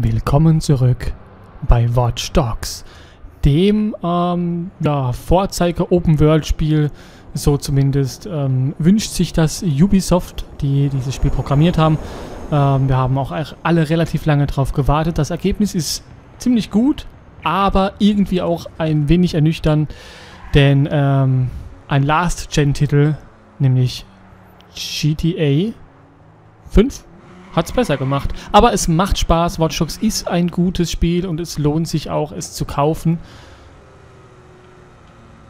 Willkommen zurück bei Watch Dogs, dem ähm, ja, Vorzeige-Open-World-Spiel, so zumindest ähm, wünscht sich das Ubisoft, die dieses Spiel programmiert haben. Ähm, wir haben auch alle relativ lange darauf gewartet. Das Ergebnis ist ziemlich gut, aber irgendwie auch ein wenig ernüchternd, denn ähm, ein Last-Gen-Titel, nämlich GTA 5, hat es besser gemacht. Aber es macht Spaß. Watch Dogs ist ein gutes Spiel und es lohnt sich auch, es zu kaufen.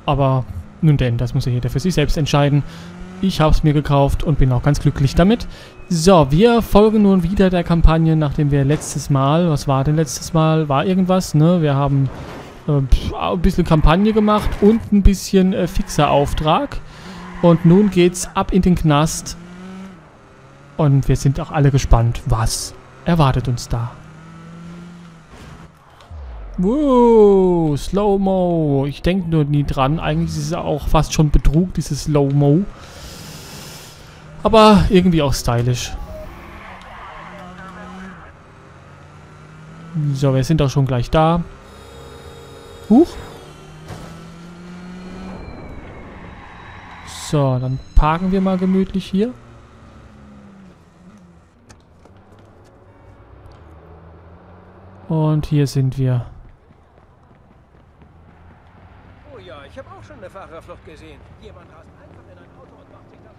Aber nun denn, das muss ja jeder für sich selbst entscheiden. Ich habe es mir gekauft und bin auch ganz glücklich damit. So, wir folgen nun wieder der Kampagne, nachdem wir letztes Mal, was war denn letztes Mal? War irgendwas, ne? Wir haben äh, ein bisschen Kampagne gemacht und ein bisschen äh, Fixer-Auftrag. Und nun geht's ab in den Knast und wir sind auch alle gespannt, was erwartet uns da. Wow, Slow-Mo. Ich denke nur nie dran. Eigentlich ist es auch fast schon Betrug, dieses Slow-Mo. Aber irgendwie auch stylisch. So, wir sind auch schon gleich da. Huch. So, dann parken wir mal gemütlich hier. Und hier sind wir. Oh ja, ich habe auch schon eine Fahrerflucht gesehen. Jemand rast einfach in ein Auto und macht sich das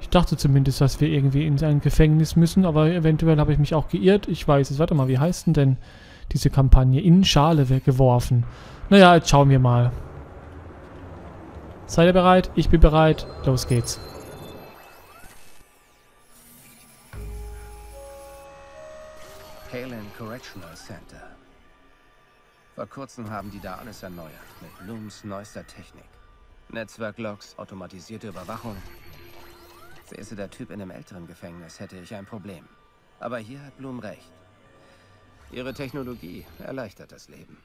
Ich dachte zumindest, dass wir irgendwie in ein Gefängnis müssen, aber eventuell habe ich mich auch geirrt. Ich weiß es. Warte mal, wie heißt denn denn diese Kampagne? In Schale geworfen. Naja, jetzt schauen wir mal. Seid ihr bereit? Ich bin bereit. Los geht's. Kalen Correctional Center. Vor kurzem haben die da alles erneuert, mit Blooms neuester Technik. Netzwerklogs, automatisierte Überwachung. Säße der Typ in einem älteren Gefängnis, hätte ich ein Problem. Aber hier hat Bloom recht. Ihre Technologie erleichtert das Leben.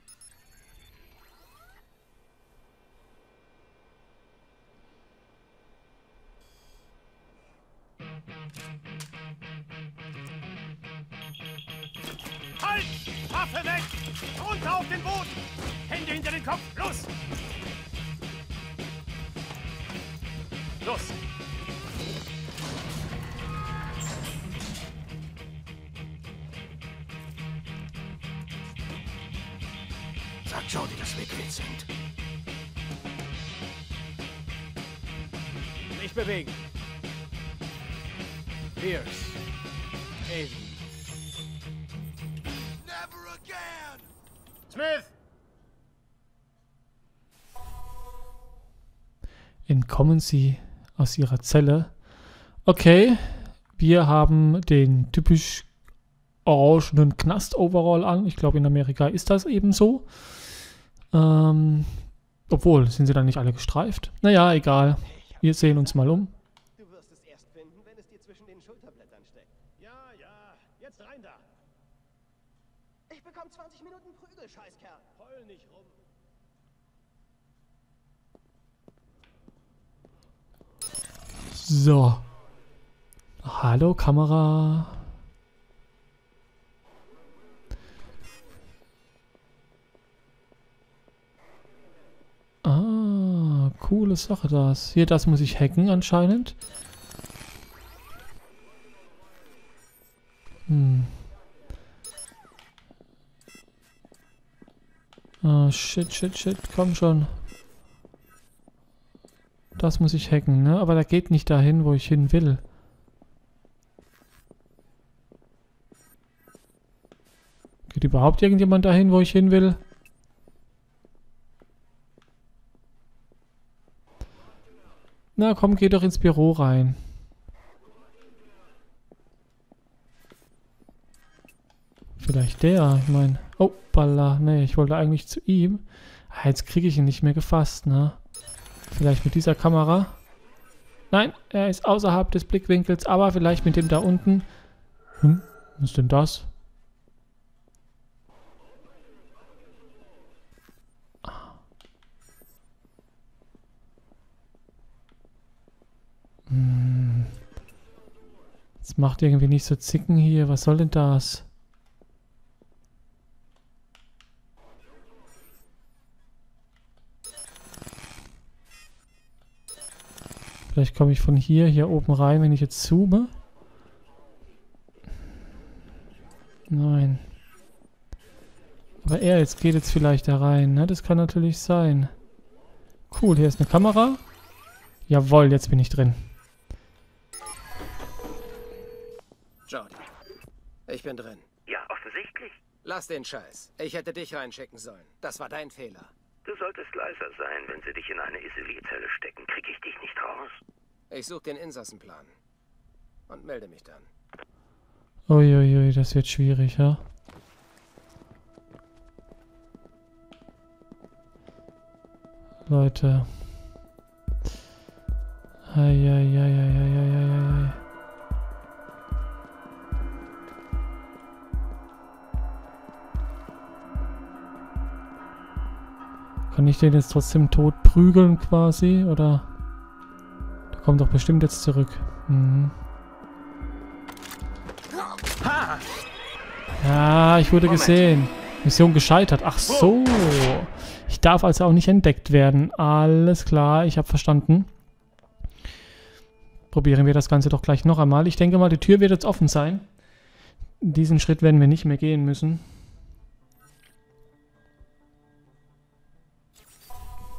Entkommen Sie aus Ihrer Zelle. Okay, wir haben den typisch orangenen Knast-Overall an. Ich glaube, in Amerika ist das eben so. Ähm, obwohl, sind sie dann nicht alle gestreift? Naja, egal. Wir sehen uns mal um. Du wirst es erst finden, wenn es dir zwischen den Schulterblättern steckt. Ja, ja, jetzt rein da. Ich bekomme 20 Minuten Prügel, Scheißkerl. Heul nicht rum. So. Hallo, Kamera. Ah, coole Sache das. Hier, das muss ich hacken anscheinend. Hm. Ah, shit, shit, shit. Komm schon. Das muss ich hacken, ne? Aber da geht nicht dahin, wo ich hin will. Geht überhaupt irgendjemand dahin, wo ich hin will? Na komm, geh doch ins Büro rein. Vielleicht der, ich meine... Oh, balla, nee, ich wollte eigentlich zu ihm. Ah, jetzt kriege ich ihn nicht mehr gefasst, ne? Vielleicht mit dieser Kamera. Nein, er ist außerhalb des Blickwinkels, aber vielleicht mit dem da unten. Hm, was ist denn das? Hm. Das macht irgendwie nicht so zicken hier. Was soll denn das? Vielleicht komme ich von hier, hier oben rein, wenn ich jetzt zoome. Nein. Aber er jetzt geht jetzt vielleicht da rein, ne? Das kann natürlich sein. Cool, hier ist eine Kamera. Jawohl, jetzt bin ich drin. Jordi, ich bin drin. Ja, offensichtlich. Lass den Scheiß. Ich hätte dich reinschicken sollen. Das war dein Fehler. Du solltest leiser sein. Wenn sie dich in eine Isolierzelle stecken, krieg ich dich nicht raus. Ich suche den Insassenplan. Und melde mich dann. Uiuiui, das wird schwierig, ja? Leute. Eieieiei. Kann ich den jetzt trotzdem tot prügeln quasi, oder? Kommt doch bestimmt jetzt zurück. Mhm. Ja, ich wurde Moment. gesehen. Mission gescheitert. Ach so. Ich darf also auch nicht entdeckt werden. Alles klar, ich habe verstanden. Probieren wir das Ganze doch gleich noch einmal. Ich denke mal, die Tür wird jetzt offen sein. Diesen Schritt werden wir nicht mehr gehen müssen.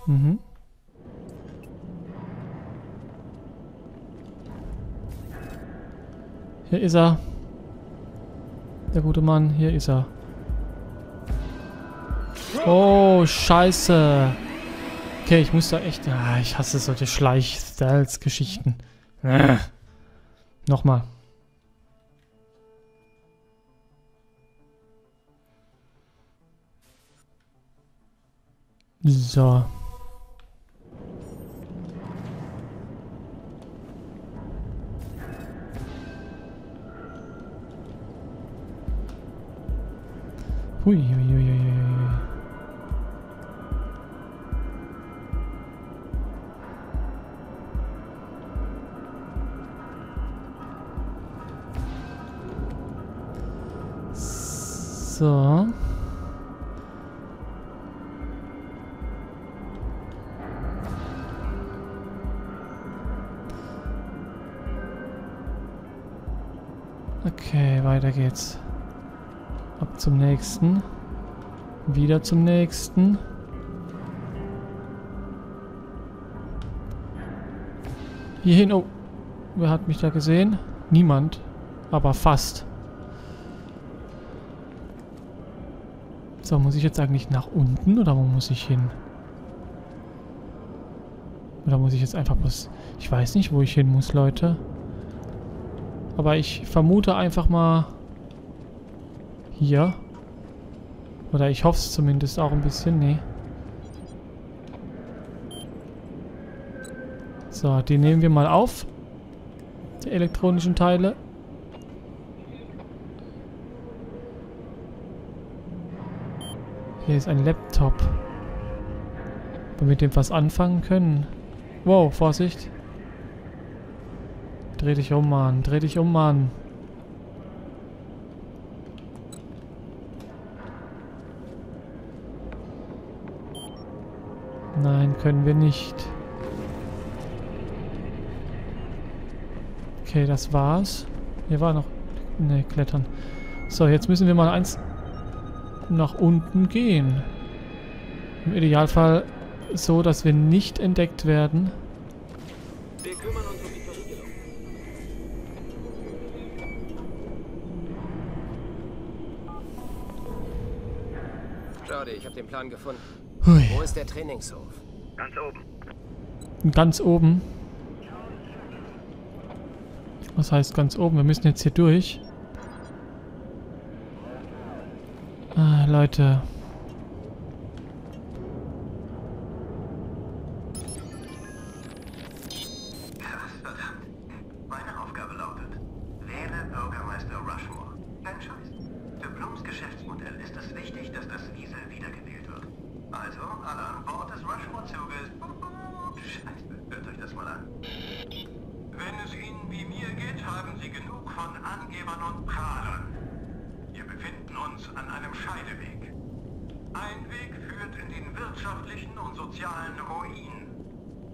Mhm. Hier ist er. Der gute Mann, hier ist er. Oh, scheiße. Okay, ich muss da echt... Ah, ich hasse solche Schleich-Styles-Geschichten. Äh. Nochmal. So. Hui. So. Okay, weiter geht's. Ab zum nächsten. Wieder zum nächsten. Hierhin. Oh. Wer hat mich da gesehen? Niemand. Aber fast. So, muss ich jetzt eigentlich nach unten oder wo muss ich hin? Oder muss ich jetzt einfach bloß... Ich weiß nicht, wo ich hin muss, Leute. Aber ich vermute einfach mal... Hier. Oder ich hoffe es zumindest auch ein bisschen. Nee. So, die nehmen wir mal auf. Die elektronischen Teile. Hier ist ein Laptop. Ob wir mit dem was anfangen können. Wow, Vorsicht. Dreh dich um, Mann. Dreh dich um, Mann. Nein, können wir nicht. Okay, das war's. Hier war noch... Ne, klettern. So, jetzt müssen wir mal eins nach unten gehen. Im Idealfall so, dass wir nicht entdeckt werden. Wir kümmern uns. Jordi, ich habe den Plan gefunden. Hui. Wo ist der Trainingshof? Ganz oben. Ganz oben. Was heißt ganz oben? Wir müssen jetzt hier durch. Ah, Leute. Wenn es Ihnen wie mir geht, haben Sie genug von Angebern und Prahlern. Wir befinden uns an einem Scheideweg. Ein Weg führt in den wirtschaftlichen und sozialen Ruin.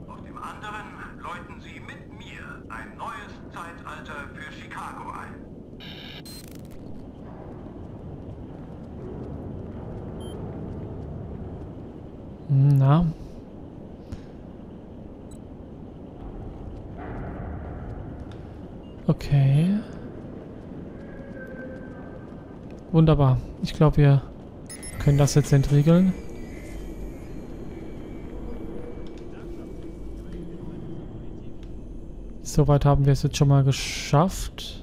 Auf dem anderen läuten Sie mit mir ein neues Zeitalter für Chicago ein. Na. Okay. Wunderbar. Ich glaube, wir können das jetzt entriegeln. Soweit haben wir es jetzt schon mal geschafft.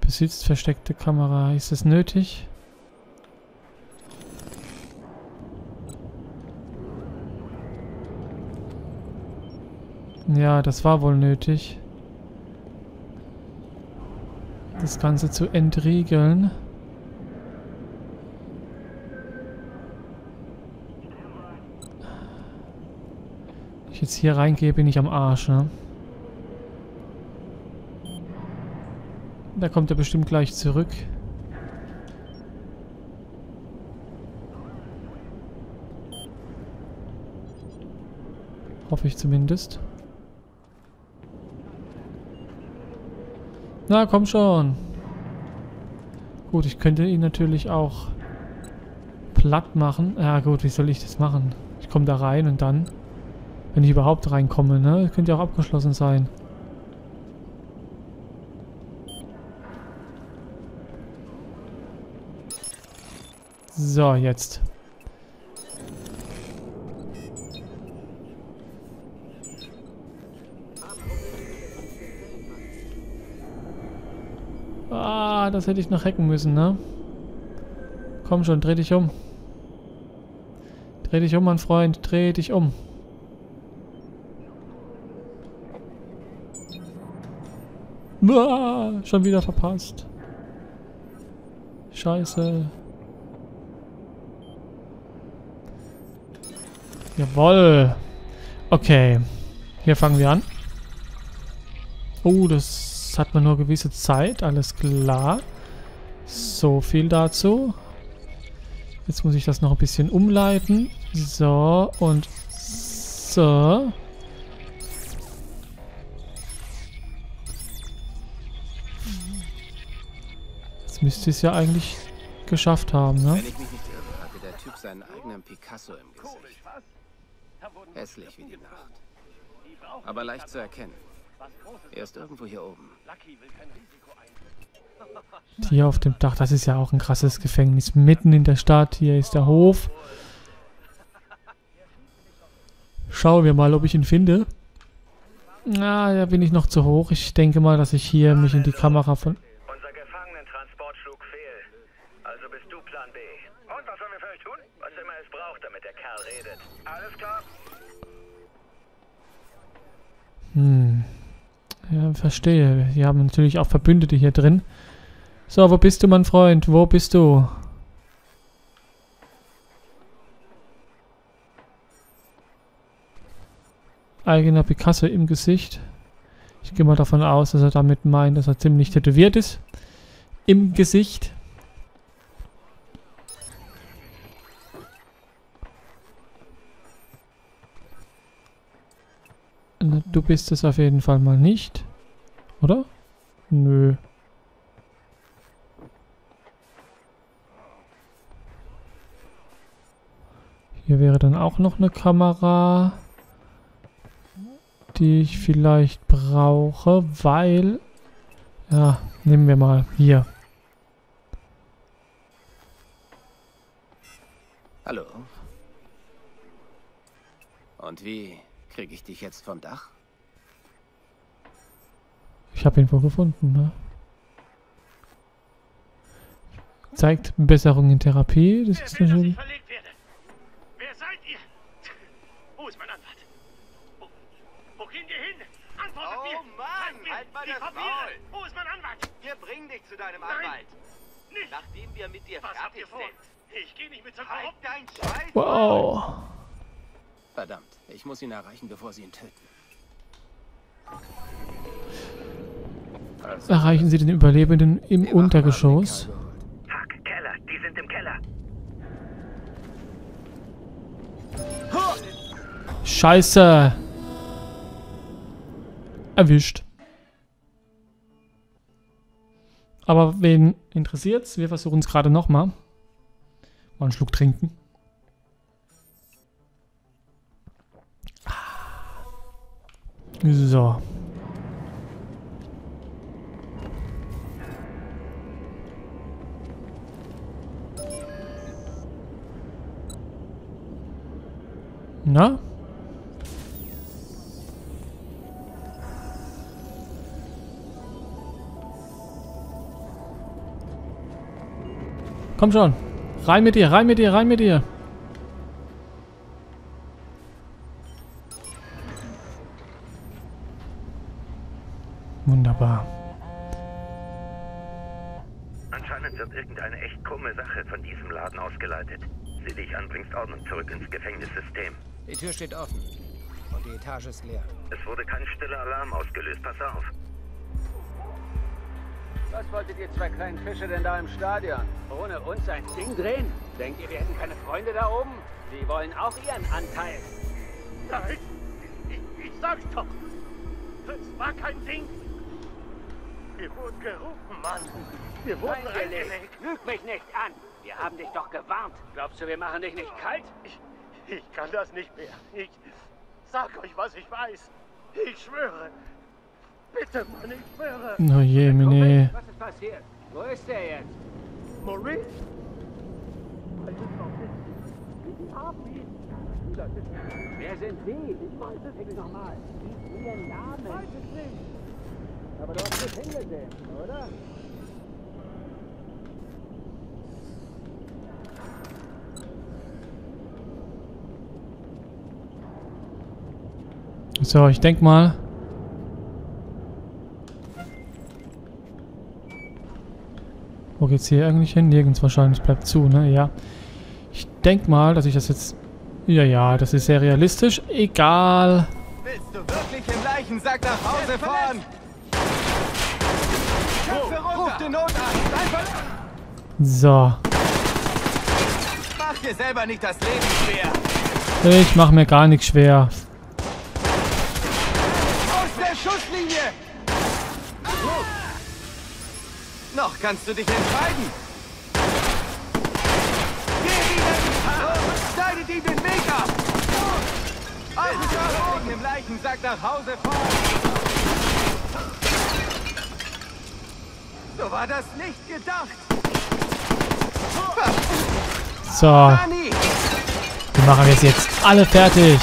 Besitzt versteckte Kamera. Ist es nötig? Ja, das war wohl nötig. Das Ganze zu entriegeln. Wenn ich jetzt hier reingehe, bin ich am Arsch, ne? Da kommt er bestimmt gleich zurück. Hoffe ich zumindest. Na, komm schon. Gut, ich könnte ihn natürlich auch platt machen. Ja gut, wie soll ich das machen? Ich komme da rein und dann, wenn ich überhaupt reinkomme, ne? Könnte ja auch abgeschlossen sein. So, jetzt. Das hätte ich noch hacken müssen, ne? Komm schon, dreh dich um. Dreh dich um, mein Freund. Dreh dich um. Ah, schon wieder verpasst. Scheiße. Jawoll. Okay. Hier fangen wir an. Oh, das hat man nur gewisse Zeit. Alles klar. So viel dazu. Jetzt muss ich das noch ein bisschen umleiten. So, und so. Jetzt müsste ich es ja eigentlich geschafft haben, ne? Wenn ich mich nicht irre, hatte der Typ seinen eigenen Picasso im Gesicht. Hässlich wie die Nacht. Aber leicht zu erkennen. Er ist irgendwo hier oben. Hier auf dem Dach, das ist ja auch ein krasses Gefängnis. Mitten in der Stadt, hier ist der Hof. Schauen wir mal, ob ich ihn finde. Na, da bin ich noch zu hoch. Ich denke mal, dass ich hier mich in die Kamera von... Unser Gefangenentransport schlug fehl. Also bist du Plan B. Und was sollen wir für euch tun? Was immer es braucht, damit der Kerl redet. Alles klar? Hm. Ja, verstehe. Wir haben natürlich auch Verbündete hier drin. So, wo bist du, mein Freund? Wo bist du? Eigener Picasso im Gesicht. Ich gehe mal davon aus, dass er damit meint, dass er ziemlich tätowiert ist. Im Gesicht. Du bist es auf jeden Fall mal nicht. Oder? Nö. Hier wäre dann auch noch eine Kamera, die ich vielleicht brauche, weil... Ja, nehmen wir mal hier. Hallo. Und wie kriege ich dich jetzt vom Dach? Ich habe ihn wohl gefunden, ne? Zeigt Besserung in Therapie. Das ist natürlich... verlegt werde? Wer seid ihr? Wo ist mein Anwalt? Wo, wo gehen wir hin? Antwortet Oh mir! Mann, Zeigt mir halt mal das Papiere! Wo ist mein Anwalt? Wir bringen dich zu deinem Nein. Anwalt. Nicht! Nachdem wir mit dir Was fertig sind. Ich geh nicht mit so halt dein Scheiß. Wow. Verdammt, ich muss ihn erreichen, bevor sie ihn töten. Also, Erreichen Sie den Überlebenden im Untergeschoss. Fuck, Keller, die sind im Keller. Scheiße. Erwischt. Aber wen interessiert's? Wir versuchen es gerade nochmal. Mal einen Schluck trinken. So. Na? Komm schon. Rein mit dir, rein mit dir, rein mit dir. Tür steht offen. Und die Etage ist leer. Es wurde kein stiller Alarm ausgelöst. Pass auf. Was wolltet ihr zwei kleinen Fische denn da im Stadion? Ohne uns ein Ding drehen? Denkt ihr, wir hätten keine Freunde da oben? Die wollen auch ihren Anteil. Nein, ich, ich sag's doch. Das war kein Ding. Wir wurden gerufen, Mann. Wir wurden Reingelegt. reingelegt. Lüg mich nicht an. Wir haben dich doch gewarnt. Glaubst du, wir machen dich nicht kalt? Ich, ich kann das nicht mehr. Ich sag euch, was ich weiß. Ich schwöre. Bitte, Mann, ich schwöre. Oh je, Mine. Was ist passiert? Wo ist der jetzt? Maurice? Es ihn. Wer sind Sie? Ich weiß es nicht nochmal. Ihren Namen. Ich weiß es nicht. Aber du hast nicht hingesehen, oder? So, ich denk mal. Wo geht's hier eigentlich hin? Nirgends wahrscheinlich. Bleibt zu, ne? Ja. Ich denk mal, dass ich das jetzt... Ja, ja, das ist sehr realistisch. Egal. Willst du wirklich im Leichensack nach Hause fahren? Ruf den Notarzt! So. Mach dir selber nicht das Leben schwer! Ich mache mir gar nichts schwer. Aus der Schusslinie! Noch kannst du dich entscheiden! Geh wieder! Schneidet ihm den Weg ab! Du wirklich im Leichensack nach Hause fahren? So war das nicht gedacht! So. Wir machen jetzt jetzt alle fertig.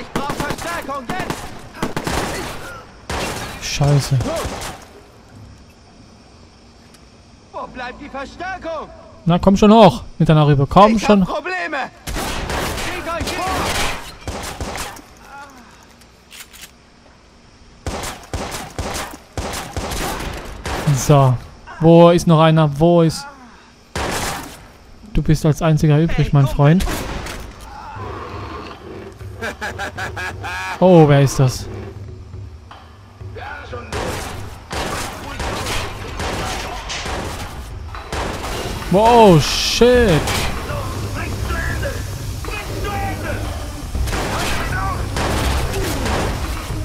Ich brauch Verstärkung jetzt! Scheiße. Wo bleibt die Verstärkung? Na, komm schon hoch. Mit deiner Rübe. Komm ich schon. Probleme! Euch vor! So. Wo ist noch einer? Wo ist... Du bist als einziger übrig, mein Freund. Oh, wer ist das? Wow, shit.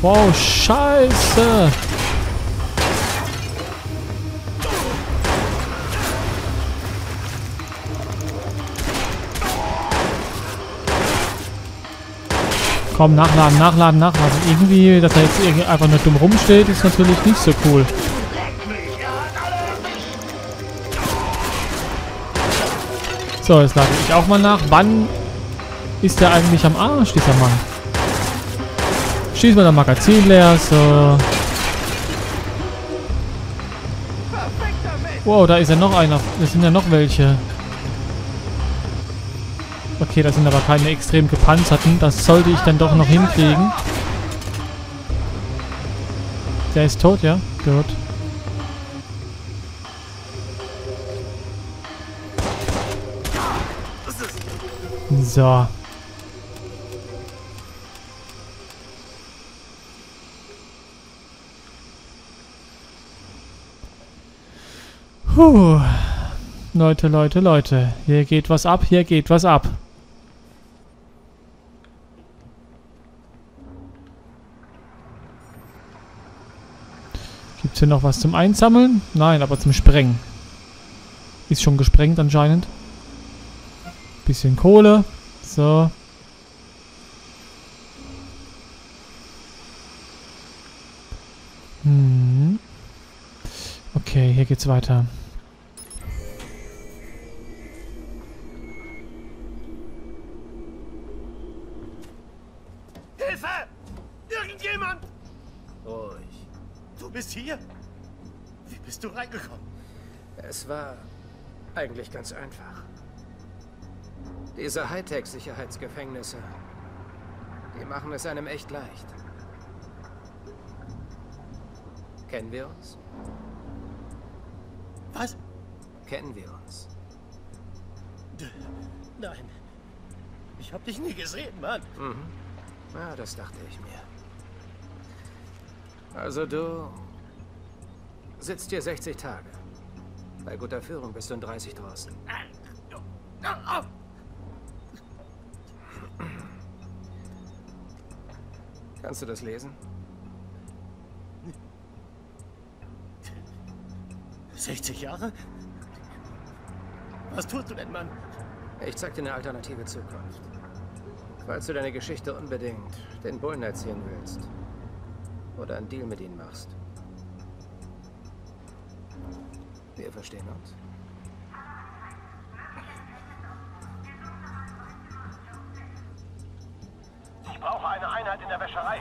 Wow, scheiße. Komm, nachladen, nachladen, nachladen. Irgendwie, dass er jetzt einfach nur dumm rumsteht, ist natürlich nicht so cool. So, jetzt lade ich auch mal nach. Wann ist der eigentlich am Arsch, dieser Mann? Schießen wir das Magazin leer, so. Wow, da ist ja noch einer. Das sind ja noch welche. Okay, das sind aber keine extrem gepanzerten. Das sollte ich dann doch noch hinkriegen. Der ist tot, ja? Gut. So. Puh. Leute, Leute, Leute. Hier geht was ab, hier geht was ab. Gibt es hier noch was zum Einsammeln? Nein, aber zum Sprengen. Ist schon gesprengt anscheinend. Bisschen Kohle. So. Hm. Okay, hier geht's weiter. Hilfe! Irgendjemand! Ruhig. Du bist hier? Wie bist du reingekommen? Es war eigentlich ganz einfach. Diese Hightech-Sicherheitsgefängnisse, die machen es einem echt leicht. Kennen wir uns? Was? Kennen wir uns? D Nein. Ich hab dich nie gesehen, Mann. Mhm. Ja, das dachte ich mir. Also du sitzt hier 60 Tage. Bei guter Führung bist du in 30 draußen. Kannst du das lesen? 60 Jahre? Was tust du denn, Mann? Ich zeig dir eine alternative Zukunft. Falls du deine Geschichte unbedingt den Bullen erzählen willst. Oder einen Deal mit ihnen machst. Wir verstehen uns.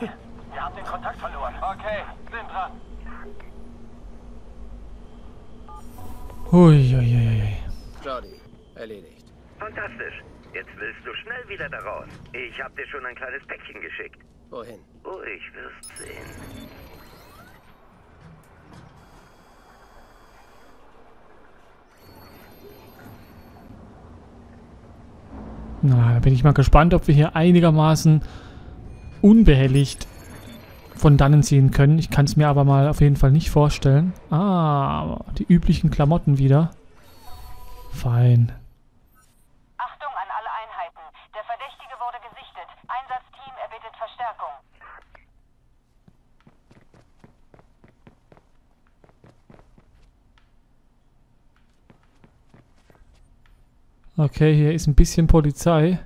Wäscherei. Wir haben den Kontakt verloren. Okay, sind dran. Uiuiui. Jordi, erledigt. Fantastisch. Jetzt willst du schnell wieder da raus. Ich hab dir schon ein kleines Päckchen geschickt. Wohin? Ruhig wirst sehen. Na, da bin ich mal gespannt, ob wir hier einigermaßen unbehelligt von dannen ziehen können. Ich kann es mir aber mal auf jeden Fall nicht vorstellen. Ah, die üblichen Klamotten wieder. Fein. Achtung an alle Einheiten. Der Verdächtige wurde gesichtet. Einsatzteam erbittet Verstärkung. Okay, hier ist ein bisschen Polizei.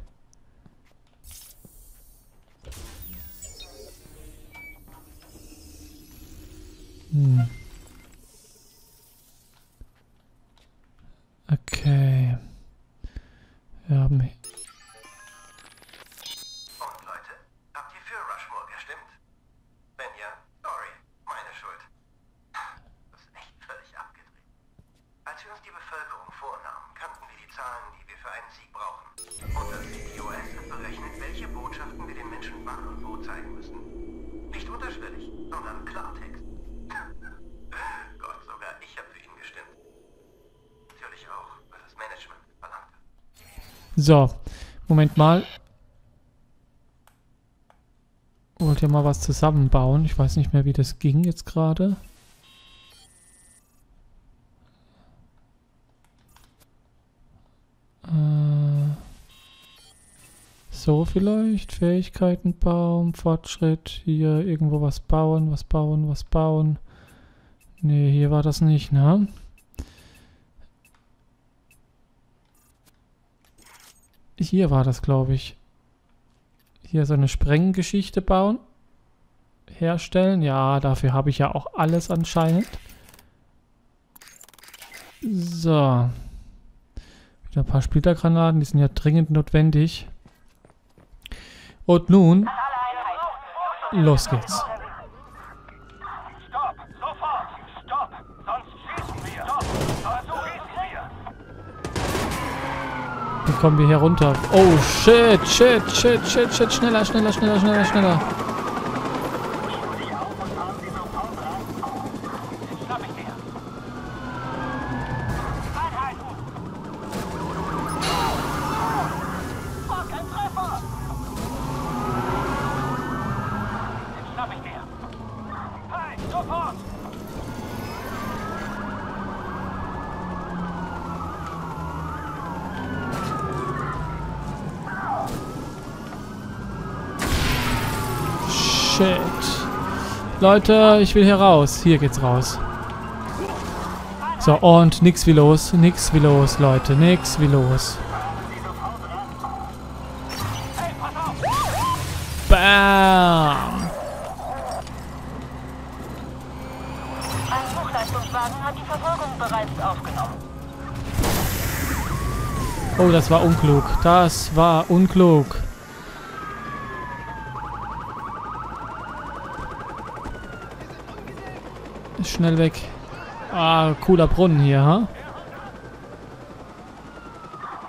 Mal. Wollt ihr mal was zusammenbauen? Ich weiß nicht mehr, wie das ging jetzt gerade. Äh, so vielleicht. Fähigkeitenbaum, Fortschritt. Hier irgendwo was bauen, was bauen, was bauen. Nee, hier war das nicht, ne? Hier war das, glaube ich. Hier so eine Sprenggeschichte bauen. Herstellen. Ja, dafür habe ich ja auch alles anscheinend. So. Wieder ein paar Splittergranaten, die sind ja dringend notwendig. Und nun, los geht's. kommen wir hier runter. Oh, shit, shit, shit, shit, shit. Schneller, schneller, schneller, schneller, schneller. Sofort! Leute, ich will hier raus. Hier geht's raus. So, und nix wie los. Nix wie los, Leute. Nix wie los. Bam! Oh, das war unklug. Das war unklug. Schnell weg. Ah, cooler Brunnen hier, ha?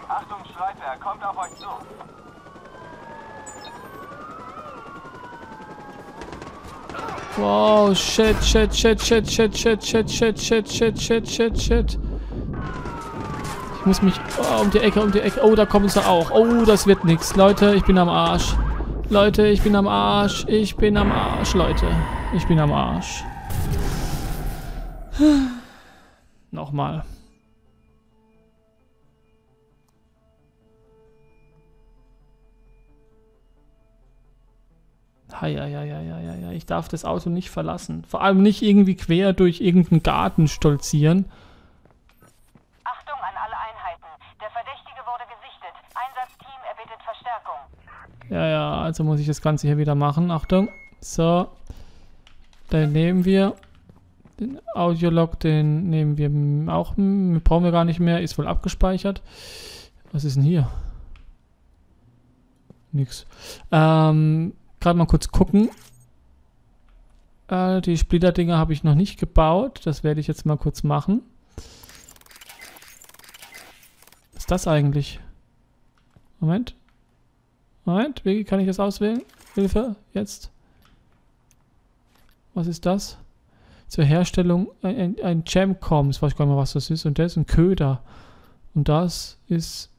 Achtung, Streitwerk, kommt auf euch zu. Wow, shit, shit, shit, shit, shit, shit, shit, shit, shit, shit, shit, shit, shit. Ich muss mich oh, um die Ecke, um die Ecke. Oh, da kommen sie auch. Oh, das wird nix. Leute, ich bin am Arsch. Leute, ich bin am Arsch. Ich bin am Arsch, Leute. Ich bin am Arsch. Nochmal. Heieieiei, ich darf das Auto nicht verlassen. Vor allem nicht irgendwie quer durch irgendeinen Garten stolzieren. Achtung an alle Einheiten. Der Verdächtige wurde gesichtet. Einsatzteam erbittet Verstärkung. Ja, ja, also muss ich das Ganze hier wieder machen. Achtung. So. Dann nehmen wir den Audiolog, den nehmen wir auch, brauchen wir gar nicht mehr, ist wohl abgespeichert. Was ist denn hier? Nix. Ähm, gerade mal kurz gucken. Äh, die Splitter-Dinger habe ich noch nicht gebaut. Das werde ich jetzt mal kurz machen. Was ist das eigentlich? Moment. Moment, wie kann ich das auswählen? Hilfe, jetzt. Was ist das? Zur Herstellung ein, ein, Jamcom. Das weiß ich gar nicht mehr, was das ist. Und das ist ein Köder. Und das ist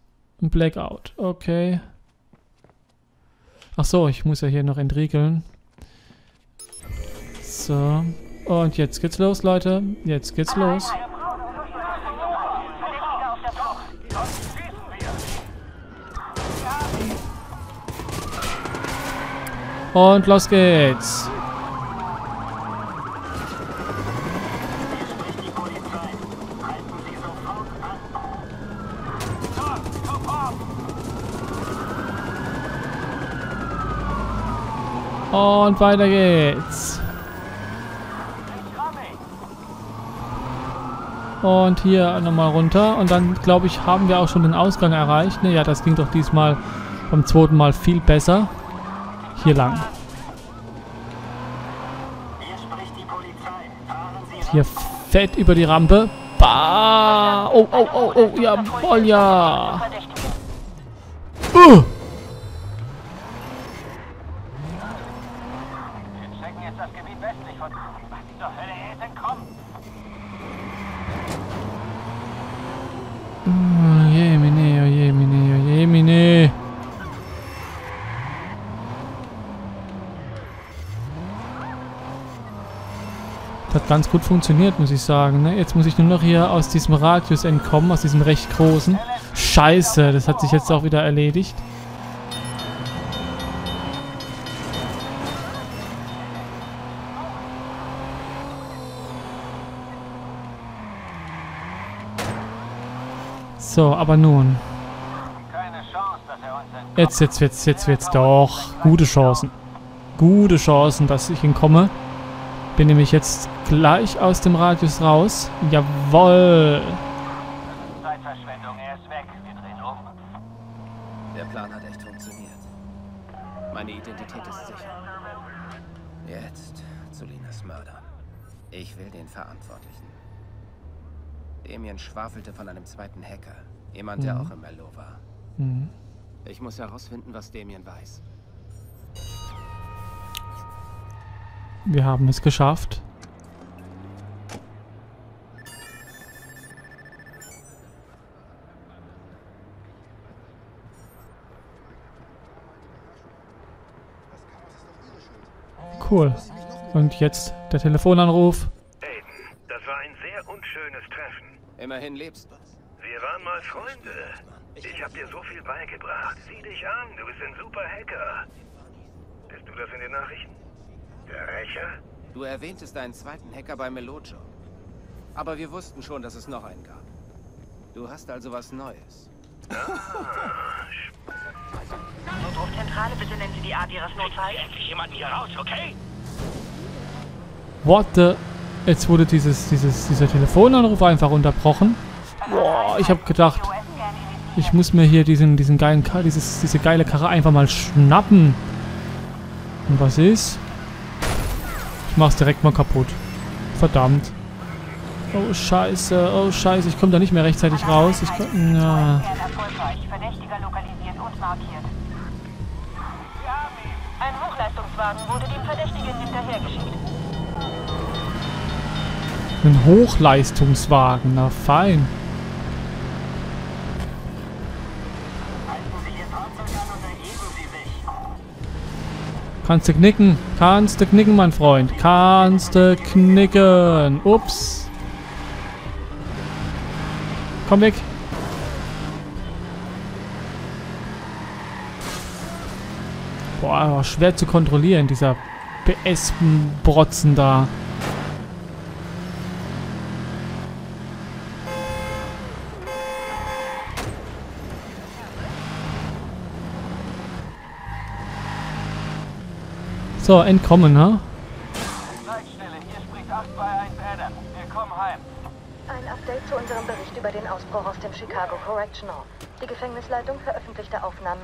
ein Blackout. Okay. Ach so, ich muss ja hier noch entriegeln. So. Und jetzt geht's los, Leute. Jetzt geht's los. Der. Und los geht's. Und weiter geht's. Und hier nochmal runter. Und dann, glaube ich, haben wir auch schon den Ausgang erreicht. Ne, ja, das ging doch diesmal beim zweiten Mal viel besser. Hier lang. Hier fett über die Rampe. Bah! Oh, oh, oh, oh, jawohl, ja. Uh! Ganz gut funktioniert, muss ich sagen. Ne? Jetzt muss ich nur noch hier aus diesem Radius entkommen, aus diesem recht großen. Scheiße, das hat sich jetzt auch wieder erledigt. So, aber nun. Jetzt, jetzt wird's, jetzt wird's doch. Gute Chancen. Gute Chancen, dass ich hinkomme. Bin nämlich jetzt gleich aus dem Radius raus. Jawoll. Zeitverschwendung, er ist weg. Wir drehen um. Der Plan hat echt funktioniert. Meine Identität ist sicher. Jetzt zu Linas Mörder. Ich will den Verantwortlichen. Damien schwafelte von einem zweiten Hacker. Jemand, der auch im Mello war. Mhm. Ich muss herausfinden, was Damien weiß. Wir haben es geschafft. Cool. Und jetzt der Telefonanruf. Aiden, das war ein sehr unschönes Treffen. Immerhin lebst du. Wir waren mal Freunde. Ich hab dir so viel beigebracht. Sieh dich an, du bist ein super Hacker. Bist du das in den Nachrichten? Der Rächer? Du erwähntest einen zweiten Hacker bei Melojo. Aber wir wussten schon, dass es noch einen gab. Du hast also was Neues. Notrufzentrale, bitte nennen Sie die Art Ihres Notfalls. Endlich jemanden hier raus, okay? What the... Jetzt wurde dieses, dieses, dieser Telefonanruf einfach unterbrochen. Boah, ich habe gedacht, ich muss mir hier diesen, diesen geilen, Kar dieses, diese geile Karre einfach mal schnappen. Und was ist? Ich mach's direkt mal kaputt. Verdammt. Oh, scheiße. Oh, scheiße. Ich komme da nicht mehr rechtzeitig raus. Ich komm, ja. Hochleistungswagen wurde dem Verdächtigen hinterhergeschickt. Ein Hochleistungswagen. Na, fein. Kannst du knicken. Kannst du knicken, mein Freund. Kannst du knicken. Ups. Komm weg. Boah, schwer zu kontrollieren, dieser PS-Brotzen da. So, entkommen, ne? Leitstelle, hier spricht 821 Adam. Wir kommen heim. Ein Update zu unserem Bericht über den Ausbruch aus dem Chicago Correctional. Die Gefängnisleitung veröffentlichte Aufnahmen.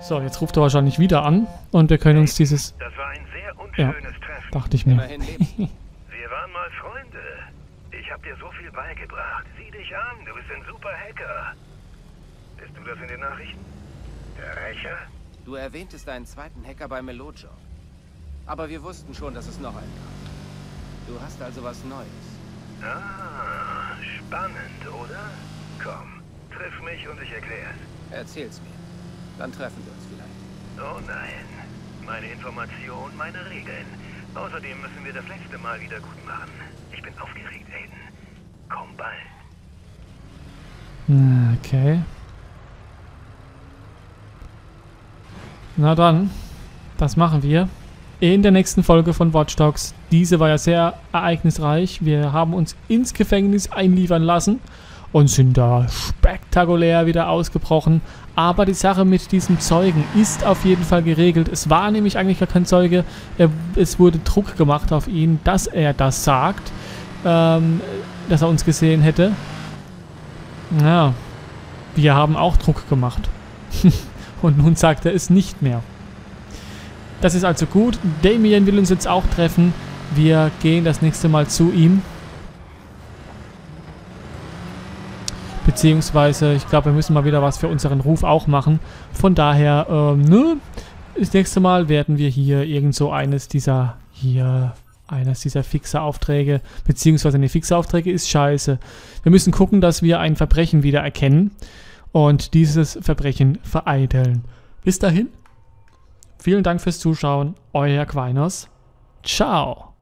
So, jetzt ruft er wahrscheinlich wieder an und wir können uns dieses... Das war ein sehr Ja, unschönes Treffen. dachte ich mir. Wir waren mal Freunde. Ich hab dir so viel beigebracht. Sieh dich an, du bist ein super Hacker. Bist du das in den Nachrichten? Der Rächer? Du erwähntest einen zweiten Hacker bei Melojo. Aber wir wussten schon, dass es noch einen gab. Du hast also was Neues. Ah, spannend, oder? Komm, triff mich und ich erklär's. Erzähl's mir. Dann treffen wir uns vielleicht. Oh nein. Meine Information, meine Regeln. Außerdem müssen wir das letzte Mal wieder gut machen. Ich bin aufgeregt, Aiden. Komm bald. Hm, Okay. Na dann, das machen wir. In der nächsten Folge von Watch Dogs. Diese war ja sehr ereignisreich. Wir haben uns ins Gefängnis einliefern lassen und sind da spektakulär wieder ausgebrochen. Aber die Sache mit diesem Zeugen ist auf jeden Fall geregelt. Es war nämlich eigentlich gar kein Zeuge. Er, es wurde Druck gemacht auf ihn, dass er das sagt, ähm, dass er uns gesehen hätte. Ja, wir haben auch Druck gemacht. Und nun sagt er es nicht mehr. Das ist also gut. Damien will uns jetzt auch treffen. Wir gehen das nächste Mal zu ihm. Beziehungsweise, ich glaube, wir müssen mal wieder was für unseren Ruf auch machen. Von daher, ähm, ne? Das nächste Mal werden wir hier irgend so eines dieser hier eines dieser Fixer-Aufträge, beziehungsweise eine Fixer-Aufträge ist scheiße. Wir müssen gucken, dass wir ein Verbrechen wieder erkennen und dieses Verbrechen vereiteln. Bis dahin, vielen Dank fürs Zuschauen, euer Quainos. Ciao.